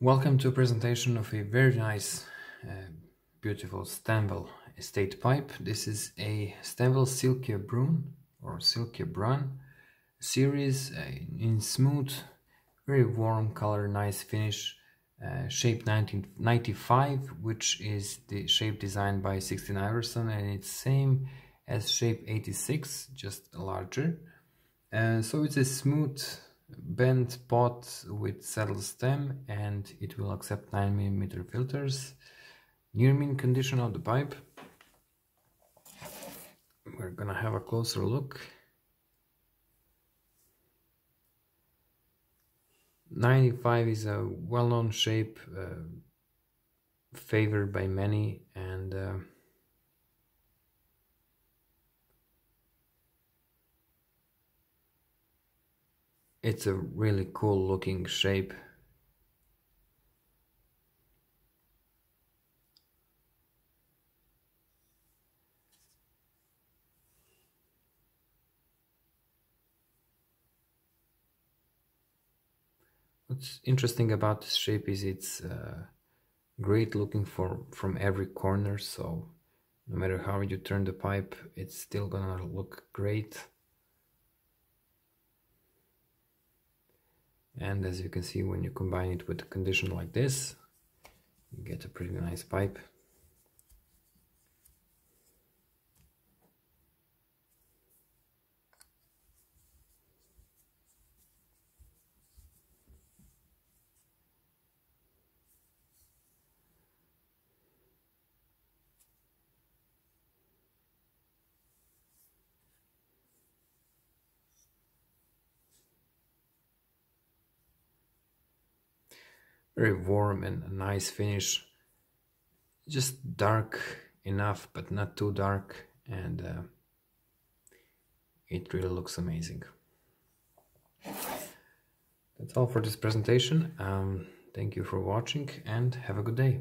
Welcome to a presentation of a very nice, uh, beautiful Stanwell estate pipe. This is a Stanwell Silke Brun or Silke Brun series uh, in smooth, very warm color, nice finish, uh, shape 1995, which is the shape designed by Sixten Ivarsson and it's same as shape 86, just larger. Uh, so it's a smooth bent pot with saddle stem and it will accept 9mm filters. Near mint condition of the pipe. We're gonna have a closer look. 95 is a well-known shape uh, favored by many and uh, it's a really cool looking shape. What's interesting about this shape is it's uh, great looking for from every corner so no matter how you turn the pipe it's still gonna look great and as you can see when you combine it with a condition like this you get a pretty nice pipe very warm and nice finish. Just dark enough but not too dark and uh, it really looks amazing. That's all for this presentation. Um, thank you for watching and have a good day